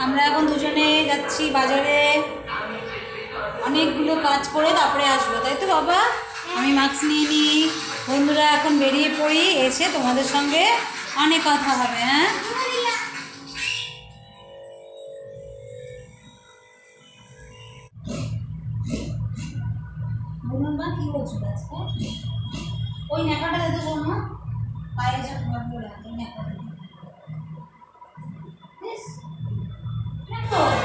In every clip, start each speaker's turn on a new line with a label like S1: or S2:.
S1: আমরা এখন দুজনে যাচ্ছি বাজারে। অনেকগুলো কাজ করে তারপরে আসব, তাই তো বাবা? আমি মাস্ক নিয়ে নিই। বন্ধুরা, এখন বেরিয়ে পড়ি, এসে তোমাদের সঙ্গে অনেক কথা হবে হ্যাঁ? কি বলছো ওই দিতে। বেশ? দেখো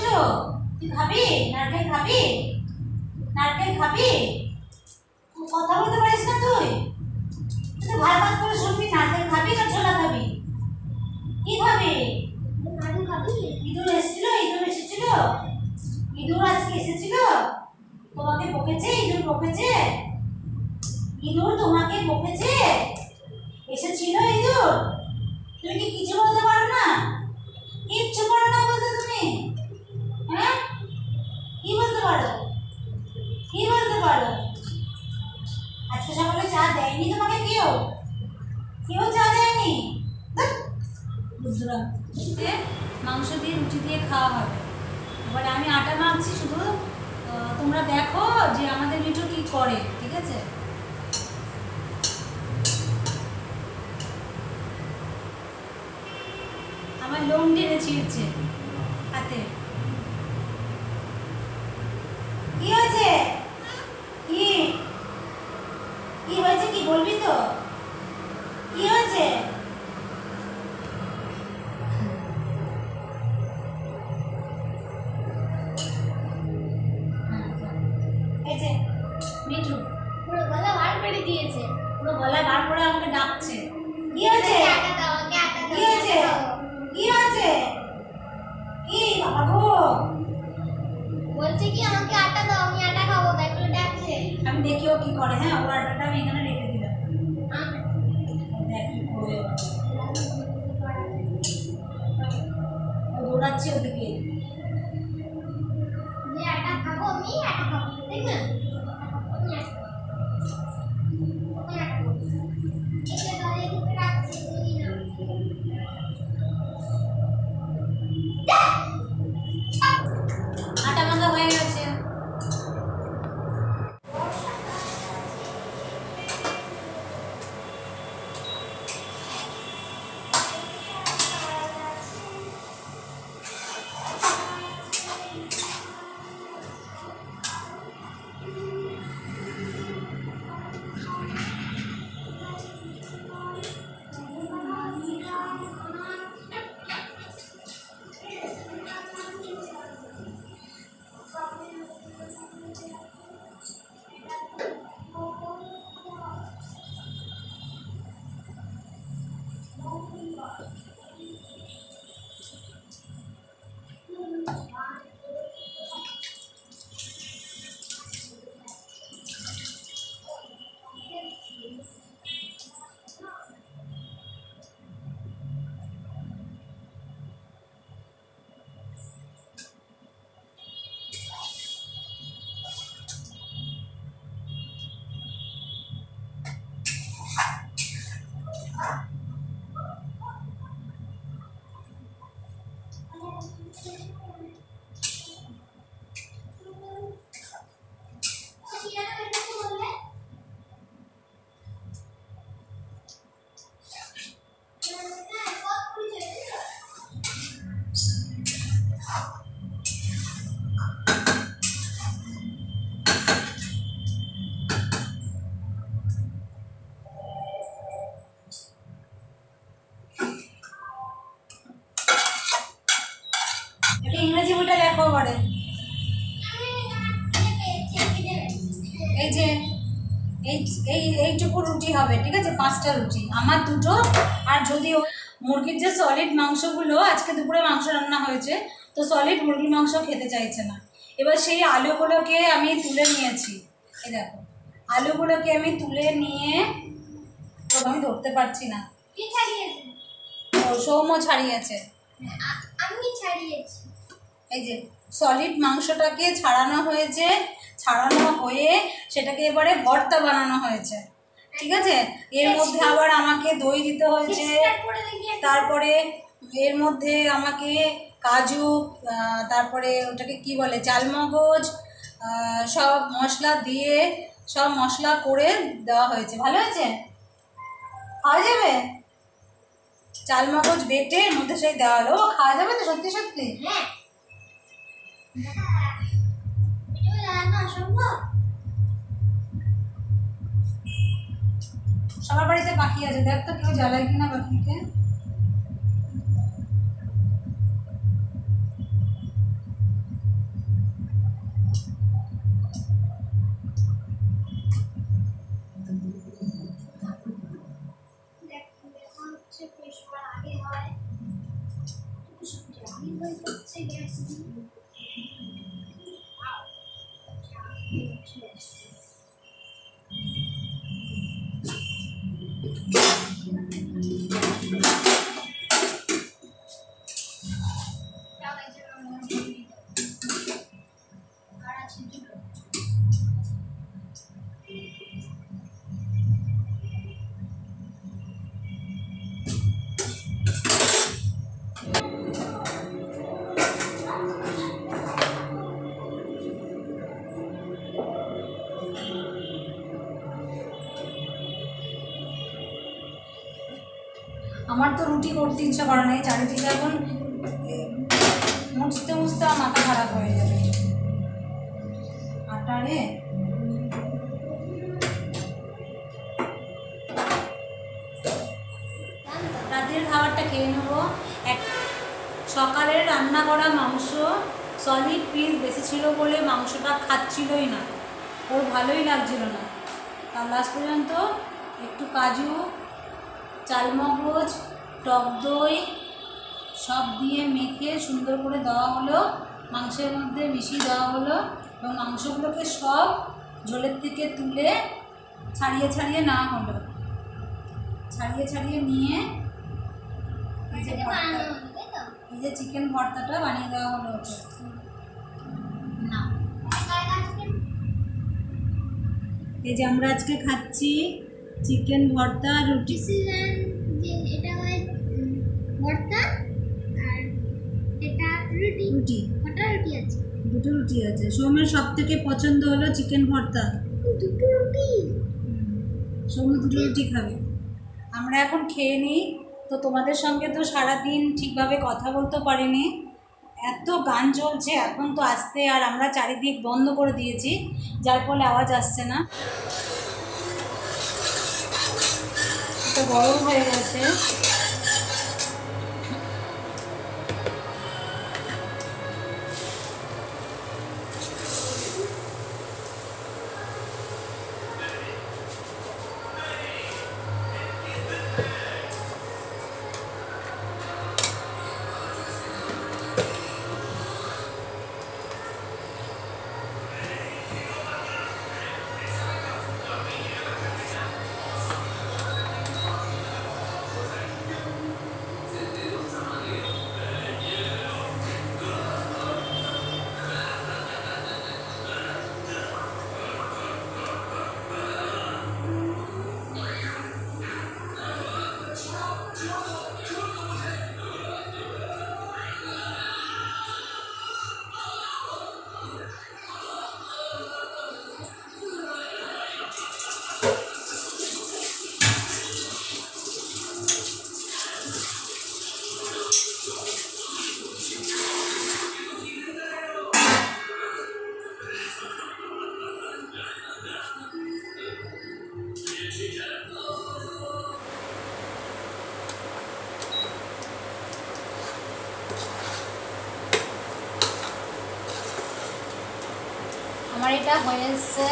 S1: মিঠু তুই খাবি? নারকেল খাবি? নারকেল খাবি? কথা বলতে পারিস না তুই। তুই তো ভালো কাজ করে শুনবি নারকেল খাবি না ছোলা খাবি? কি খাবি? ইঁদুর এসেছিল ইঁদুর এসেছিল? ইঁদুর আজকে এসেছিল? তোমাকে বকেছে? ইঁদুর বকেছে? ইঁদুর তোমাকে বকেছে? এসেছিল ইঁদুর? তুমি কি কিছু আজকে সকালে চা দেয়নি তোমাকে কেউ? কেউ চা দেয়নি? মাংস দিয়ে রুটি দিয়ে খাওয়া হবে। এবার আমি আটা মাখছি শুধু তোমরা দেখো যে আমাদের মিঠু কি করে, ঠিক আছে? আমার লোম টেনে ছিঁড়ছে হাতে।
S2: দিয়েছে।
S1: পুরো গলা বার করে আমাকে ডাকছে। কি
S2: আমাকে
S1: কি হয়েছে? কি হয়েছে? কি বাবা গো?
S2: বলছে কি আমাকে আটা দাও আমি আটা খাব তাই বলে ডাকছে।
S1: আমি দেখি ও কি করে। হ্যাঁ ওর আটাটা আমি এখানে রেখে দিলাম। ও দেখ কি। ও দৌড়াচ্ছে ওদিকে। এই এই এইটুকু রুটি হবে ঠিক আছে? পাঁচটা রুটি। আমার দুটো আর যদি মুরগির যে সলিড মাংসগুলো আজকে দুপুরে মাংস রান্না হয়েছে তো সলিড মুরগির মাংস খেতে চাইছে না। এবার সেই আলুগুলোকে আমি তুলে নিয়েছি। এই দেখো আলুগুলোকে আমি তুলে নিয়ে আমি ধরতে পারছি না। সৌম্য ছাড়িয়েছে।
S2: আমি ছাড়িয়েছি।
S1: এই যে সলিড মাংসটাকে ছাড়ানো হয়েছে, ছাড়ানো হয়ে সেটাকে এবারে ভর্তা বানানো হয়েছে। ঠিক আছে? এর মধ্যে আবার আমাকে দই দিতে হয়েছে। তারপরে এর মধ্যে আমাকে কাজু তারপরে ওটাকে কি বলে, চালমগজ সব মশলা দিয়ে, সব মশলা করে দেওয়া হয়েছে। ভালো হয়েছে? খাওয়া যাবে? চালমগজ বেটে এর মধ্যে সেই দেওয়া হলো। খাওয়া যাবে তো সত্যি সত্যি?
S2: হ্যাঁ।
S1: সবার বাড়িতে পাখি আছে দেখ তো কেউ জ্বালায় কিনা পাখিকে
S2: দেখ এখন
S1: আমার তো রুটি করতে ইচ্ছা করে নাই চারিদিকে এখন মুছতে মুছতে আমার মাথা খারাপ হয়ে যাবে। আটা রে। রাতের খাবারটা খেয়ে নেব। এক সকালের রান্না করা মাংস সলিড পিস বেশি ছিল বলে মাংসটা খাচ্ছিলই না। ওর ভালোই লাগছিল না। তার লাস্ট পর্যন্ত একটু কাজু, চালমগজ টক দই সব দিয়ে মেখে সুন্দর করে দেওয়া হলো। মাংসের মধ্যে মিশিয়ে দেওয়া হলো এবং মাংসগুলোকে সব ঝোলের থেকে তুলে ছাড়িয়ে ছাড়িয়ে নেওয়া হলো। ছাড়িয়ে ছাড়িয়ে নিয়ে এই যে? এই যে চিকেন ভর্তাটা বানিয়ে দেওয়া হলো না। এই যে আমরা আজকে খাচ্ছি চিকেন ভর্তা রুটি।
S2: এটা ভর্তা আর এটা রুটি।
S1: রুটি।
S2: কটা রুটি আছে?
S1: দুটো রুটি আছে। সৌমের সব থেকে পছন্দ হলো চিকেন ভর্তা।
S2: দুটো রুটি।
S1: সৌম্য দুটো রুটি খাবে। আমরা এখন খেয়ে নিই। তো তোমাদের সঙ্গে তো সারাদিন ঠিকভাবে কথা বলতে পারিনি। এত গান চলছে এখন তো আসতে আর আমরা চারিদিক বন্ধ করে দিয়েছি। যার ফলে আওয়াজ আসছে না। তো গরম হয়ে গেছে। এটা হয়েছে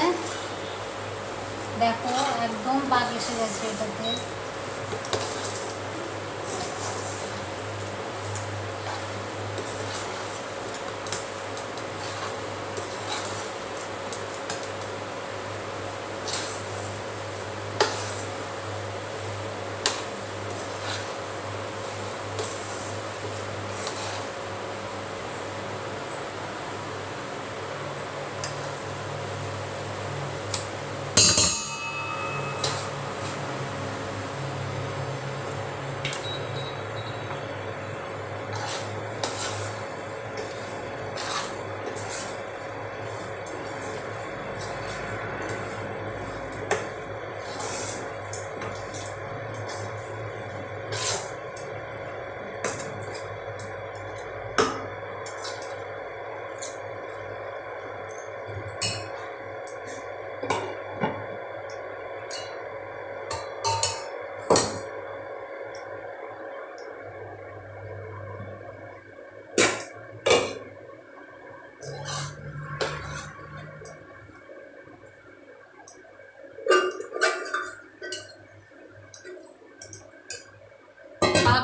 S2: দেখো একদম পাক এসে গেছে এটাতে।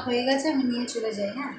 S2: হয়ে গেছে আমি নিয়ে চলে যাই হ্যাঁ?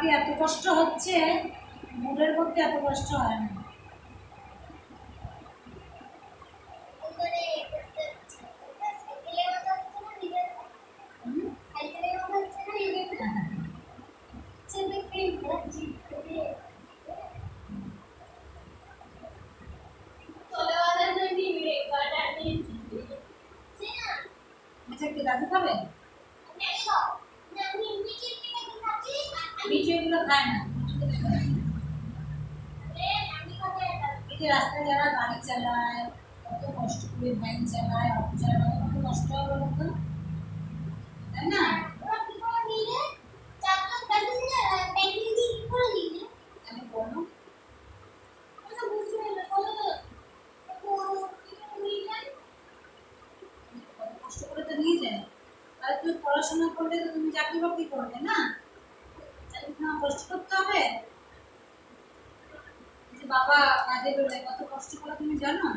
S2: চাপে এত কষ্ট হচ্ছে? মনের মধ্যে এত কষ্ট হয় না। আজকে রাস্তায় যারা গাড়ি চালায়, কত কষ্ট করে ভ্যান চালায়, অটো চালায় কত কষ্ট হয় বলতো কষ্ট করা তুমি জানো?